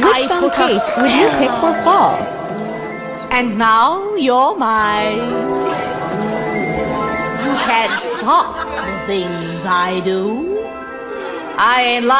Which iPhone case would you pick for fall? And now you're mine. You can't stop the things I do. I ain't lying.